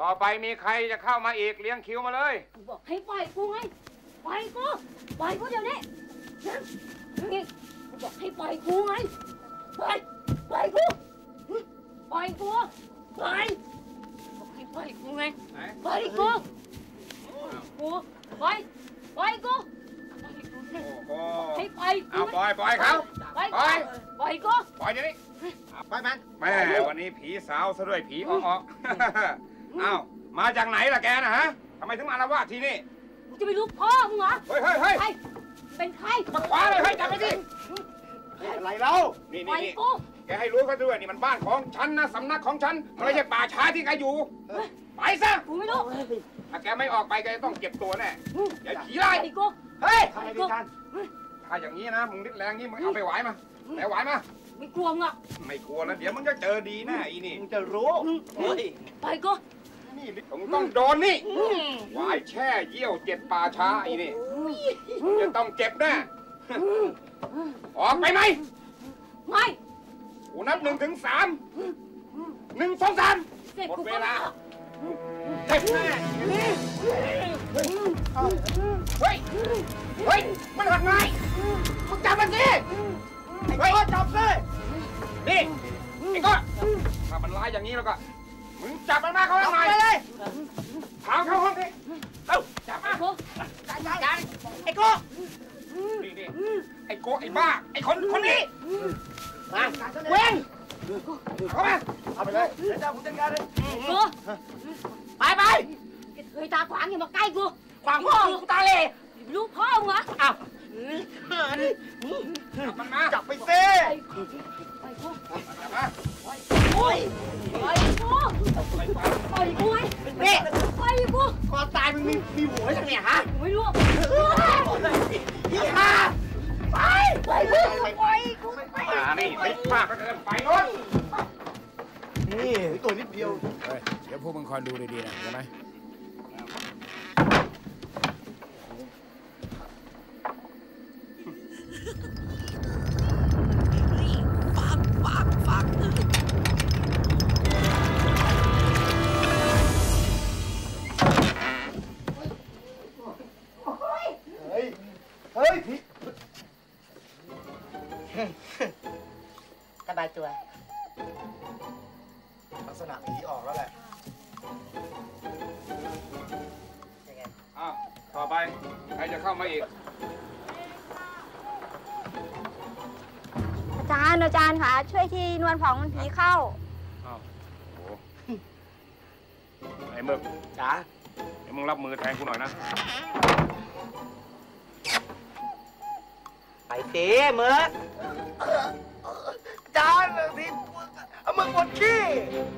ต่อไปมีใครจะเข้ามาอีกเลี้ยงคิวมาเลย กูบอกให้ปล่อยกูไงปล่อยกูปล่อยกูเดี๋ยวนี้นี่กูบอกให้ปล่อยกูไงปล่อยปล่อยกูปล่อยกูปล่อยบอกให้ปล่อยกูไงไหนปล่อยกูกูปล่อยปล่อยกูปล่อยกูโอ้โหให้ปล่อยกูเอาปล่อยปล่อยเขาปล่อยปล่อยปล่อยกูปล่อยเดี๋ยวนี้ไปมันแม่วันนี้ผีสาวซะด้วยผีอ้อๆเอ้ามาจากไหนล่ะแกนะฮะทำไมถึงมาละวาดที่นี่กูจะไปรู้พ่อมึงเหรอเฮ้ยเฮ้ยเฮ้ยใครเป็นใครมาขวาเลยเฮ้ยจับไปสิอะไรเรานี่ปล่นี่อยนี่กูแกให้รู้เขาด้วยนี่มันบ้านของฉันนะสำนักของฉันมันไม่ใช่ป่าช้าที่แกอยู่ไปซะกูไม่รู้ถ้าแกไม่ออกไปแกจะต้องเก็บตัวแน่อย่าผีปล่ไล่อยกูเฮ้ยทำไมดิฉันถ้าอย่างนี้นะมึงนิดแรงนี่มึงเอาไปไหวมาไปไหวมา ไม่กลัวมึงอะไม่กลัวแล้วเดี๋ยวมึงจะเจอดีแน่อีนี่มึงจะรู้เฮ้ยปล่อยกูนี่มึงต้องโดนนี่วายแช่เยี่ยวเจ็ดป่าช้าอีนี่จะต้องเจ็บแน่ออกไปไหมไม่กูนับหนึ่งถึงสามหนึ่งสองสามเสร็จหมดกูเวก็ลามาเจ็บแน่เฮ้ย เฮ้ย มันหักไงมึงจับมันสิไอ้ก็ามันร้ายอย่างนี้แล้วก็ มึงจับมันมาเข้าห้องหน่อยไปเลยพาเข้าห้องดิเอ้าจับมากูจันจันไอ้ก็นี่นี่ไอ้โกไอ้บ้า ไอ้คนคนนี้ มาเว้งเข้ามาเอาไปเลยเดี๋ยวเจ้าผมจัดการเลยกูไปไปเคยตาขวางอย่ามาใกล้กู ขวางพ่อกูตาเลยลูกพ่อมึงเหรออ้าวนี่จับมันมา จับไปสิป มึงมีมีหัวยังเนี่ยฮะกูไม่รู้ยี่ห้าไปปล่อยกูปล่อยกูอ่านี่ลิกมากก็เกินไปโน้นนี่ตัวนิดเดียวเฮ้ยเดี๋ยวพวกมึงคอยดูดีๆนะใช่ไหม กระดาษตัว ลักษณะผีออกแล้วแหละยังไงอ้าวต่อไป ใครจะเข้ามาอีก อาจารย์อาจารย์ค่ะช่วยที่นวลผ่องมันผีเข้า อ้าวโอ้ไอ้มึกจ๋าเดี๋ยวมึงรับมือแทนกูหน่อยนะ ไปสิเมื่อ Darling, I'm a monkey.